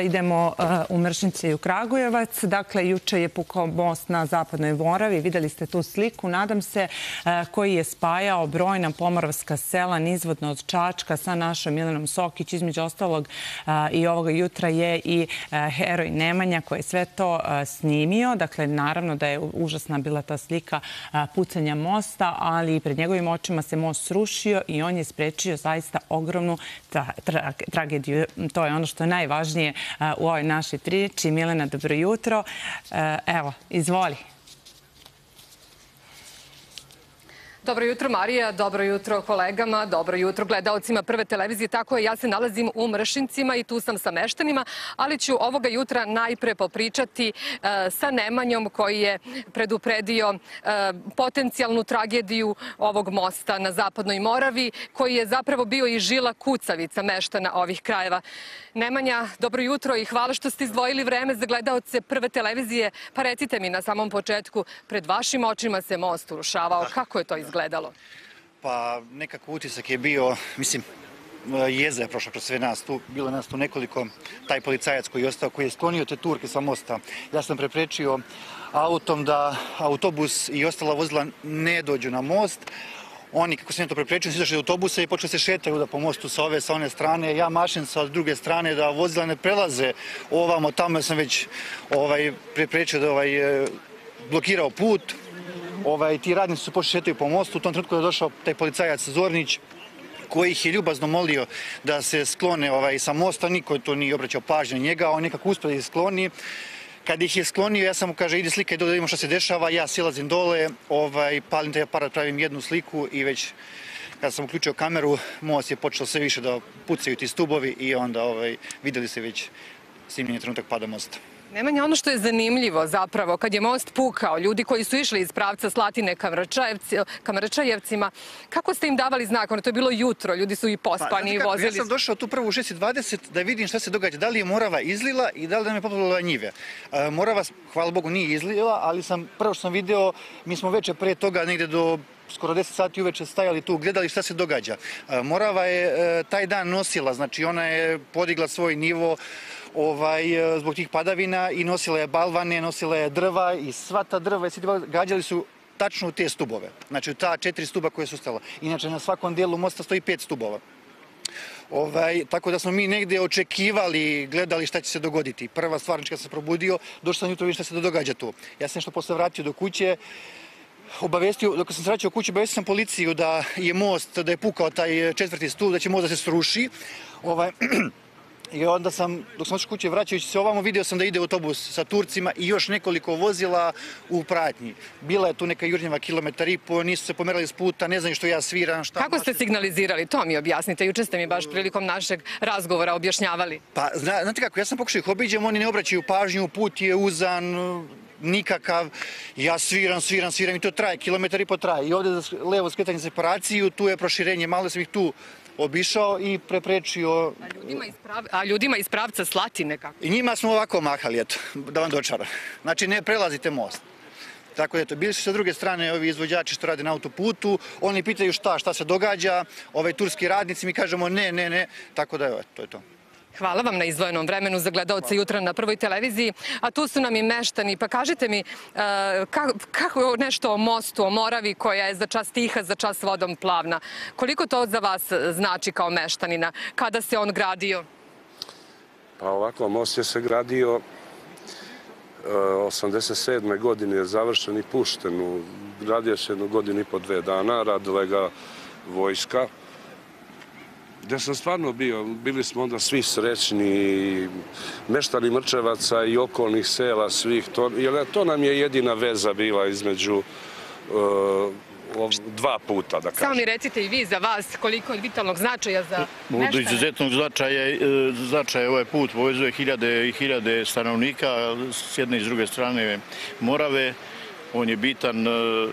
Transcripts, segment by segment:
Idemo uh, u Mršnice i u Kragujevac. Dakle, juče je pukao most na Zapadnoj Moravi. Videli ste tu sliku, nadam se, uh, koji je spajao brojna pomoravska sela nizvodno od Čačka sa našom Milenom Sokić. Između ostalog uh, i ovoga jutra je i heroj Nemanja koji je sve to snimio. Dakle, naravno da je užasna bila ta slika pucanja mosta, ali pred njegovim očima se most srušio i on je sprečio zaista ogromnu tra tra tragediju. To je ono što je najvažnije u ovoj našoj priči. Milena, dobro jutro. Evo, izvoli. Dobro jutro Marija, dobro jutro kolegama, dobro jutro gledalcima prve televizije. Tako je, ja se nalazim u Mršincima i tu sam sa meštanima, ali ću ovoga jutra najpre popričati e, sa Nemanjom koji je predupredio e, potencijalnu tragediju ovog mosta na Zapadnoj Moravi, koji je zapravo bio i žila kucavica meštana ovih krajeva. Nemanja, dobro jutro i hvala što ste izdvojili vreme za gledalce prve televizije. Pa recite mi na samom početku, pred vašim očima se most urušavao. Kako je to izgledalo? Izgledalo? Pa nekako utisak je bio, mislim, jeza je prošla kroz sve nas tu, bilo nas tu nekoliko, taj policajac koji je ostao, koji je sklonio te turke sa mosta. Ja sam preprečio autom da autobus i ostala vozila ne dođu na most. Oni, kako sam to preprečio, su izašli od autobusa i počeli se šetaju da po mostu sa ove, sa one strane. Ja mašim sa druge strane da vozila ne prelaze ovamo, tamo sam već ovaj, preprečio da ovaj, blokirao put ovaj, ti radnici su šetaju po mostu, u tom trenutku je došao taj policajac Zornić, koji ih je ljubazno molio da se sklone ovaj, sa mosta, niko to nije obraćao pažnju njega, on nekako uspio da ih skloni. Kad ih je sklonio, ja sam mu kaže, ide slika i da vidimo šta se dešava, ja silazim dole, ovaj, palim taj aparat, pravim jednu sliku i već kada sam uključio kameru, most je počeo sve više da pucaju ti stubovi i onda ovaj, videli se već snimljenje trenutak pada mosta. Nemanja, ono što je zanimljivo zapravo, kad je most pukao, ljudi koji su išli iz pravca Slatine ka Mrčajevcima, kako ste im davali znak? Ono, to je bilo jutro, ljudi su i pospani pa, i vozili. Ja sam došao tu prvo u 6.20 da vidim šta se događa, da li je Morava izlila i da li nam je poplavila njive. Morava, hvala Bogu, nije izlila, ali sam, prvo što sam video, mi smo veče pre toga negde do skoro 10 sati uveče stajali tu, gledali šta se događa. Morava je e, taj dan nosila, znači ona je podigla svoj nivo, ovaj, e, zbog tih padavina i nosila je balvane, nosila je drva i sva ta drva, gađali su tačno u te stubove. Znači ta četiri stuba koje su stala. Inače na svakom dijelu mosta stoji pet stubova. Ovaj, tako da smo mi negde očekivali, gledali šta će se dogoditi. Prva stvar, kad sam se probudio, došao sam jutro vidim šta se događa tu. Ja sam nešto posle vratio do kuće, obavestio, dok sam se vraćao kući, obavestio sam policiju da je most, da je pukao taj četvrti stub, da će most da se sruši. Ovaj, I onda sam, dok sam ošao kuće vraćajući se ovamo, vidio sam da ide autobus sa Turcima i još nekoliko vozila u pratnji. Bila je tu neka jurnjeva kilometar i po, nisu se pomerali s puta, ne znam što ja sviram. Šta Kako ste signalizirali? To mi objasnite. Juče ste mi baš prilikom našeg razgovora objašnjavali. Pa, zna, znate kako, ja sam pokušao ih obiđem, oni ne obraćaju pažnju, put je uzan, nikakav. Ja sviram, sviram, sviram i to traje, kilometar i po traje. I ovde za levo skretanje separaciju, tu je proširenje, malo sam ih tu obišao i preprečio... A ljudima iz, prav... A ljudima iz pravca Slatine kako? I njima smo ovako mahali, eto, da vam dočara. Znači, ne prelazite most. Tako da, eto, bili su sa druge strane ovi izvođači što rade na autoputu, oni pitaju šta, šta se događa, ovaj turski radnici, mi kažemo ne, ne, ne, tako da, evo, to je to. Hvala vam na izdvojenom vremenu za gledalce jutra na prvoj televiziji, a tu su nam i meštani. Pa kažite mi, uh, kako nešto o mostu, o Moravi koja je za čas tiha, za čas vodom plavna? Koliko to za vas znači kao meštanina? Kada se on gradio? Pa ovako, most je se gradio 87. godine je završen i pušten. Gradio se jednu godinu i po dve dana, radila ga vojska gde sam stvarno bio, bili smo onda svi srećni, meštani Mrčevaca i okolnih sela svih, to, jer to nam je jedina veza bila između uh, dva puta, da kažem. Samo mi recite i vi za vas koliko je vitalnog značaja za meštane. Od izuzetnog značaja, e, značaja ovaj put povezuje hiljade i hiljade stanovnika s jedne i s druge strane Morave. On je bitan uh,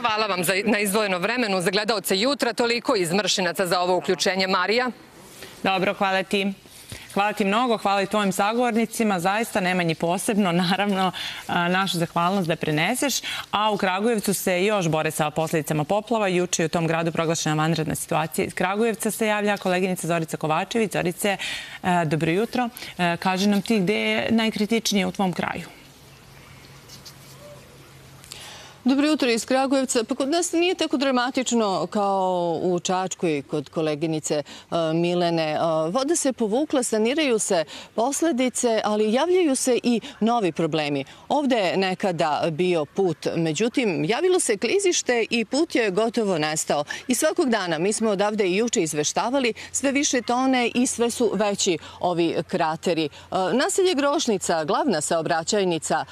Hvala vam za, na izdvojeno vremenu za gledalce jutra. Toliko iz Mršinaca za ovo uključenje. Marija? Dobro, hvala ti. Hvala ti mnogo, hvala i tvojim sagovornicima. Zaista, Nemanji posebno, naravno, našu zahvalnost da preneseš. A u Kragujevcu se još bore sa posledicama poplava. Juče je u tom gradu proglašena vanredna situacija. Iz Kragujevca se javlja koleginica Zorica Kovačević. Zorice, dobro jutro. Kaži nam ti gde je najkritičnije u tvom kraju. Dobro jutro iz Kragujevca. Pa kod nas nije tako dramatično kao u Čačku i kod koleginice e, Milene. E, voda se povukla, saniraju se posledice, ali javljaju se i novi problemi. Ovde je nekada bio put, međutim, javilo se klizište i put je gotovo nestao. I svakog dana, mi smo odavde i juče izveštavali, sve više tone i sve su veći ovi krateri. E, naselje Grošnica, glavna saobraćajnica,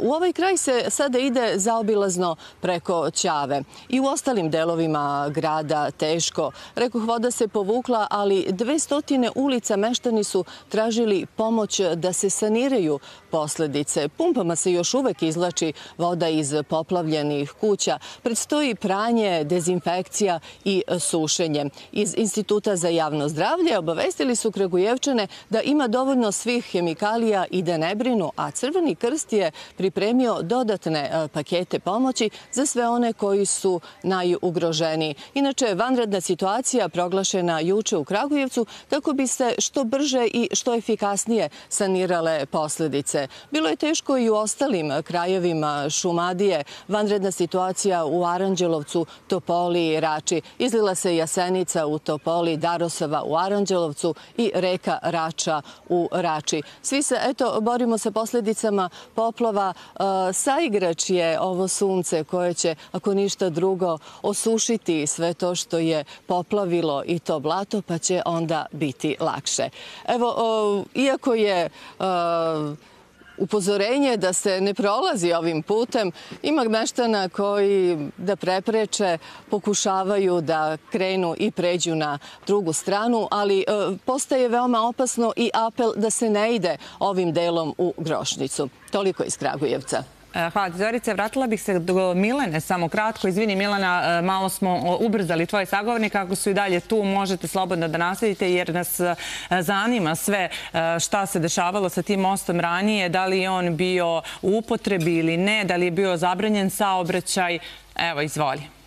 u ovaj kraj se sada ide zaobilazno prazno preko Ćave. I u ostalim delovima grada teško. Rekoh, voda se povukla, ali dve stotine ulica meštani su tražili pomoć da se saniraju posledice. Pumpama se još uvek izlači voda iz poplavljenih kuća. Predstoji pranje, dezinfekcija i sušenje. Iz Instituta za javno zdravlje obavestili su Kragujevčane da ima dovoljno svih hemikalija i da ne brinu, a Crveni krst je pripremio dodatne e, pakete pomoći za sve one koji su najugroženiji. Inače, vanredna situacija proglašena juče u Kragujevcu kako bi se što brže i što efikasnije sanirale posledice. Bilo je teško i u ostalim krajevima Šumadije. Vanredna situacija u Aranđelovcu, Topoli i Rači. Izlila se Jasenica u Topoli, Darosava u Aranđelovcu i reka Rača u Rači. Svi se, eto, borimo sa posledicama poplova. E, saigrač je ovo sunce koje će, ako ništa drugo, osušiti sve to što je poplavilo i to blato, pa će onda biti lakše. Evo, iako je e, upozorenje da se ne prolazi ovim putem. Ima meštana koji da prepreče pokušavaju da krenu i pređu na drugu stranu, ali e, postaje veoma opasno i apel da se ne ide ovim delom u Grošnicu. Toliko iz Kragujevca. E, hvala ti, Zorice. Vratila bih se do Milene samo kratko. Izvini, Milana, e, malo smo ubrzali tvoje sagovornike. Ako su i dalje tu, možete slobodno da nastavite jer nas e, zanima sve šta se dešavalo sa tim mostom ranije. Da li je on bio u upotrebi ili ne, da li je bio zabranjen saobraćaj. Evo, izvoli.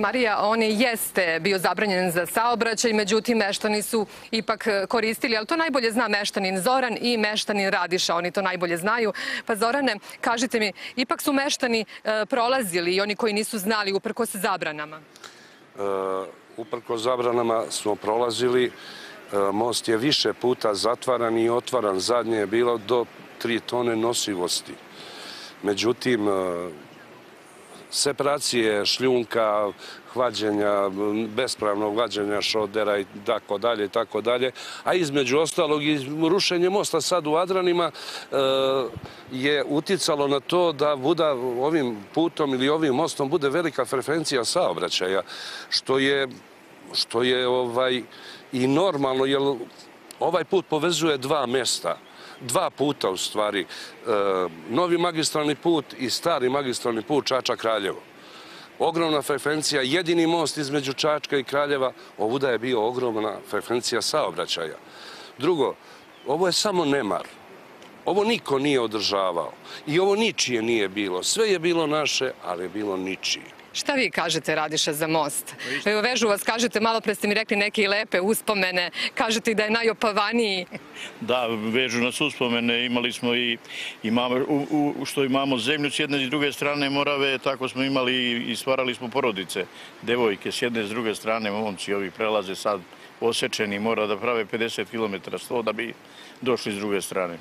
Marija, on je jeste bio zabranjen za saobraćaj, međutim meštani su ipak koristili, ali to najbolje zna meštanin Zoran i meštanin Radiša, oni to najbolje znaju. Pa Zorane, kažite mi, ipak su meštani e, prolazili i oni koji nisu znali uprko sa zabranama? E, uprko zabranama smo prolazili, e, most je više puta zatvaran i otvaran, zadnje je bilo do 3 tone nosivosti. Međutim, separacije šljunka, hvađenja, bespravnog vađenja šodera i tako dalje i tako dalje. A između ostalog i rušenje mosta sad u Adranima e, je uticalo na to da Buda ovim putom ili ovim mostom bude velika frekvencija saobraćaja, što je, što je ovaj, i normalno, jer ovaj put povezuje dva mesta – dva puta u stvari. E, novi magistralni put i stari magistralni put Čača-Kraljevo. Ogromna frekvencija, jedini most između Čačka i Kraljeva, ovuda je bio ogromna frekvencija saobraćaja. Drugo, ovo je samo nemar. Ovo niko nije održavao i ovo ničije nije bilo. Sve je bilo naše, ali je bilo ničije. Šta vi kažete, Radiša, za most? Evo, vežu vas, kažete, malo pre ste mi rekli neke lepe uspomene, kažete i da je najopavaniji. Da, vežu nas uspomene, imali smo i, imamo, u, što imamo zemlju s jedne i druge strane Morave, tako smo imali i stvarali smo porodice, devojke s jedne i druge strane, momci ovi prelaze sad osečeni, mora da prave 50 km 100 da bi došli s druge strane.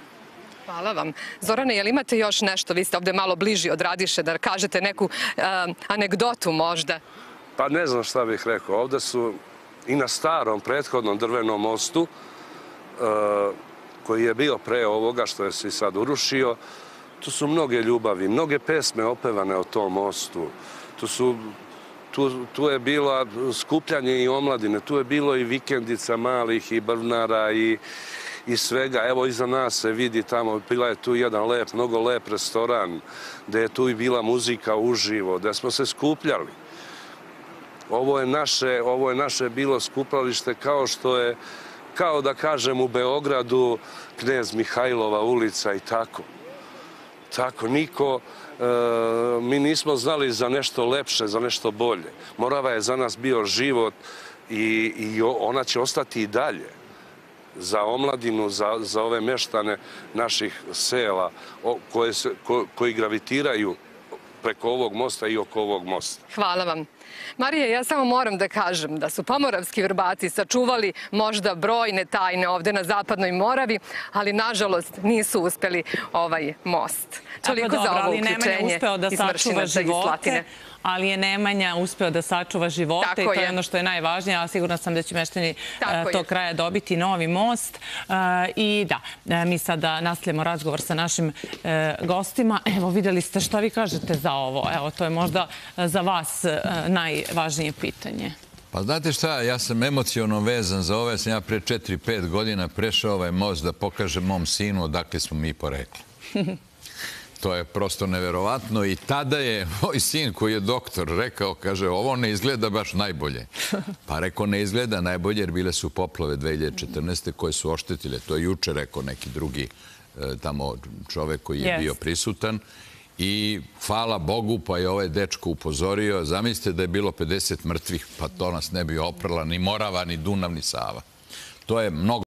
Hvala vam. Zorane, jel imate još nešto? Vi ste ovde malo bliži od Radiše, da kažete neku uh, anegdotu možda. Pa ne znam šta bih rekao. Ovde su i na starom prethodnom drvenom mostu, uh, koji je bio pre ovoga što je se sad urušio, tu su mnoge ljubavi, mnoge pesme opevane o tom mostu. Tu su Tu, tu je bilo skupljanje i omladine, tu je bilo i vikendica malih i brvnara i, i svega. Evo iza nas se vidi tamo, bila je tu jedan lep, mnogo lep restoran, gde je tu i bila muzika uživo, gde smo se skupljali. Ovo je naše, ovo je naše bilo skupalište kao što je, kao da kažem u Beogradu, knez Mihajlova ulica i tako. Tako, niko, e, mi nismo znali za nešto lepše, za nešto bolje. Morava je za nas bio život i, i ona će ostati i dalje za omladinu, za, za ove meštane naših sela koje se, ko, koji gravitiraju preko ovog mosta i oko ovog mosta. Hvala vam. Marija, ja samo moram da kažem da su pomoravski vrbaci sačuvali možda brojne tajne ovde na zapadnoj Moravi, ali nažalost nisu uspeli ovaj most. Toliko za ovo uključenje uspeo da iz sačuva Mršinaca i Slatine. ali je Nemanja uspeo da sačuva živote Tako i to je. je. ono što je najvažnije, a sigurna sam da će meštani Tako e, tog je. kraja dobiti novi most. E, I da, e, mi sada nastavljamo razgovor sa našim gostima. Evo, videli ste šta vi kažete za ovo. Evo, to je možda za vas e, najvažnije pitanje. Pa znate šta, ja sam emocionalno vezan za ove, sam ja pre 4-5 godina prešao ovaj most da pokažem mom sinu odakle smo mi porekli. To je prosto neverovatno i tada je moj sin koji je doktor rekao, kaže, ovo ne izgleda baš najbolje. Pa rekao, ne izgleda najbolje jer bile su poplave 2014. koje su oštetile. To je juče rekao neki drugi e, tamo čovek koji je bio prisutan. I hvala Bogu, pa je ovaj dečko upozorio. Zamislite da je bilo 50 mrtvih, pa to nas ne bi oprala ni Morava, ni Dunav, ni Sava. To je mnogo